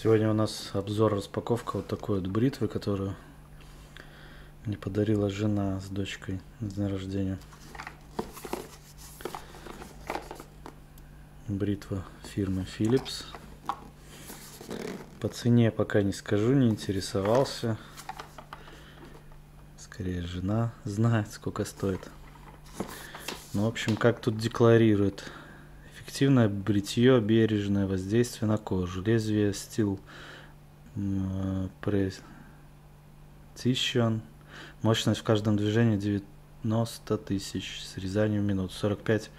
Сегодня у нас обзор, распаковка вот такой вот бритвы, которую мне подарила жена с дочкой на день рождения. Бритва фирмы Philips. По цене пока не скажу, не интересовался. Скорее, жена знает, сколько стоит. Ну, в общем, как тут декларирует Эффективное бритье, бережное воздействие на кожу. Лезвие Steel Precision. Мощность в каждом движении 90 тысяч. Срезание в минуту. 45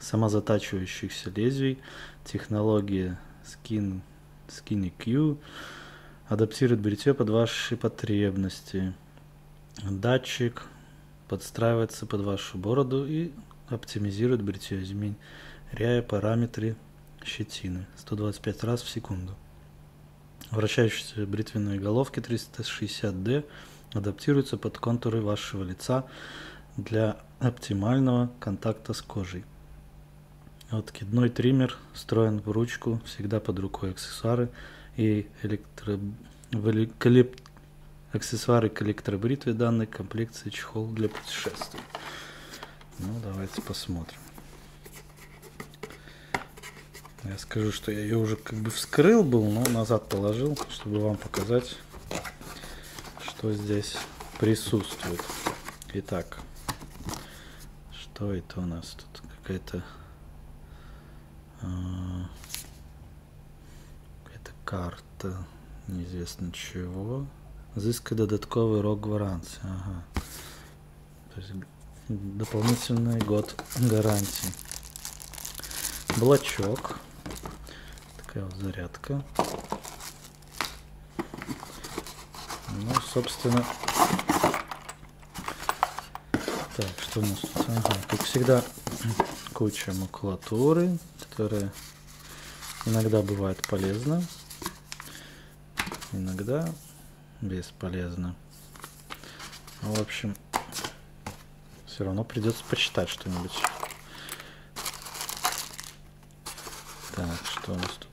самозатачивающихся лезвий. Технология Skin, Skinny Q. Адаптирует бритье под ваши потребности. Датчик подстраивается под вашу бороду и оптимизирует бритье. Изменение ряя параметры щетины 125 раз в секунду. Вращающиеся бритвенные головки 360D адаптируются под контуры вашего лица для оптимального контакта с кожей. Откидной триммер встроен в ручку, всегда под рукой аксессуары и электро... аксессуары к электробритве данной комплекции чехол для путешествий. Ну, давайте посмотрим. Я скажу, что я ее уже как бы вскрыл был, но назад положил, чтобы вам показать, что здесь присутствует. Итак, что это у нас тут? Какая-то э, какая-то карта, неизвестно чего. Зыска додатковый рок гарантии. Ага. То есть дополнительный год гарантии. Блочок такая вот зарядка. Ну, собственно, так, что у нас тут? Ага, как всегда, куча макулатуры, которая иногда бывает полезна, иногда бесполезна. Ну, в общем, все равно придется почитать что-нибудь. Так, что у нас тут?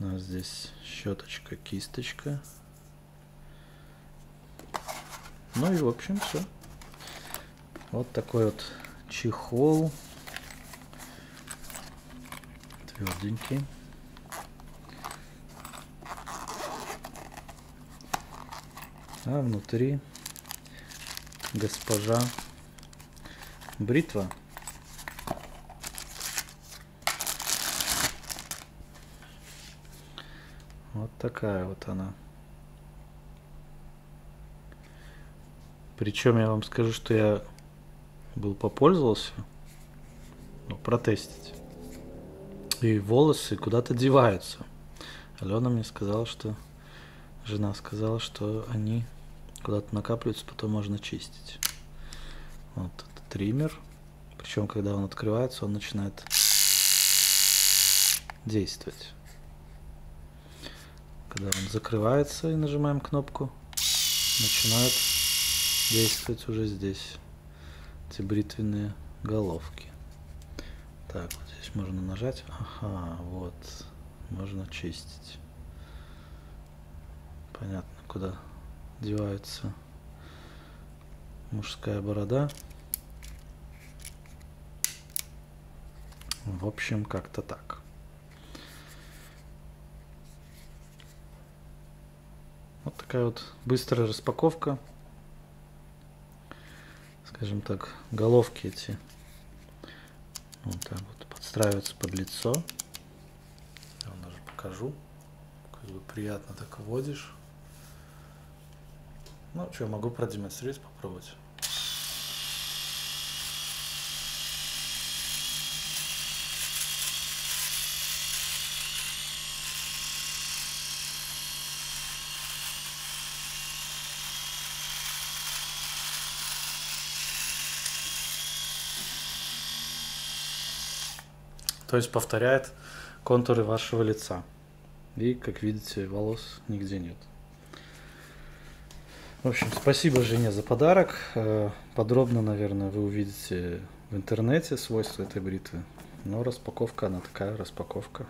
У нас здесь щеточка, кисточка. Ну и в общем все. Вот такой вот чехол. Тверденький. А внутри госпожа бритва. Вот такая вот она. Причем я вам скажу, что я был попользовался, ну, протестить. И волосы куда-то деваются. Алена мне сказала, что жена сказала, что они куда-то накапливаются, потом можно чистить. Вот этот триммер. Причем, когда он открывается, он начинает действовать. Когда он закрывается и нажимаем кнопку, начинают действовать уже здесь эти бритвенные головки. Так, вот здесь можно нажать. Ага, вот. Можно чистить. Понятно, куда девается мужская борода. В общем, как-то так. Вот такая вот быстрая распаковка. Скажем так, головки эти вот так вот подстраиваются под лицо. Я вам даже покажу. Как бы приятно так вводишь. Ну, что, могу продемонстрировать, попробовать. То есть повторяет контуры вашего лица. И, как видите, волос нигде нет. В общем, спасибо жене за подарок. Э, подробно, наверное, вы увидите в интернете свойства этой бритвы. Но распаковка, она такая распаковка.